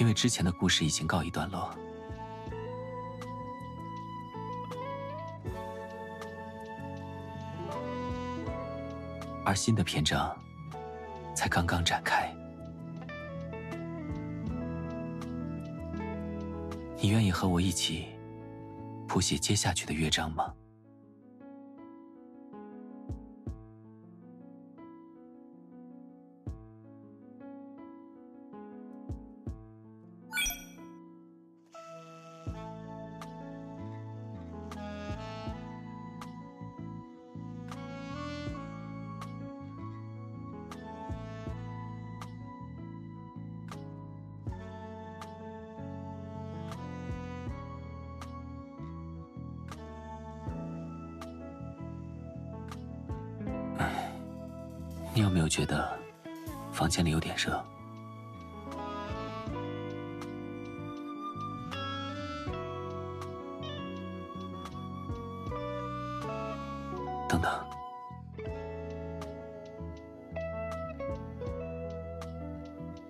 因为之前的故事已经告一段落，而新的篇章才刚刚展开。你愿意和我一起谱写接下去的乐章吗？你有没有觉得房间里有点热？等等，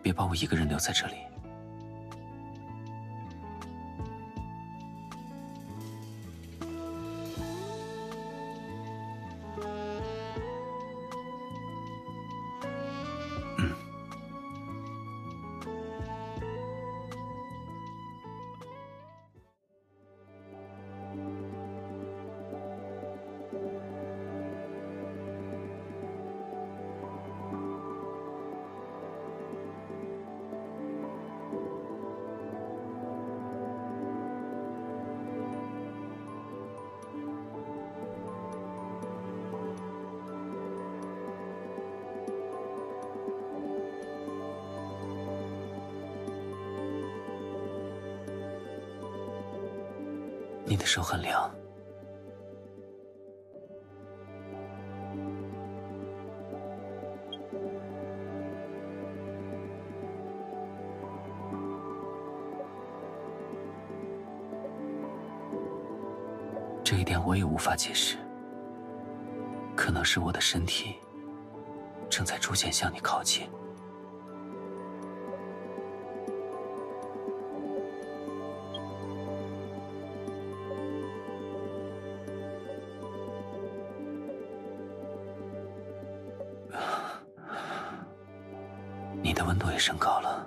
别把我一个人留在这里。你的手很凉，这一点我也无法解释，可能是我的身体正在逐渐向你靠近。你的温度也升高了，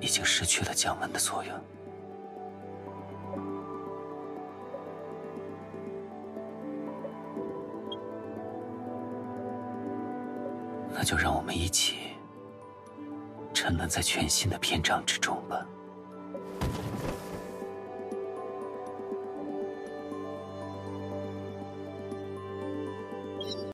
已经失去了降温的作用。那就让我们一起沉沦在全新的篇章之中吧。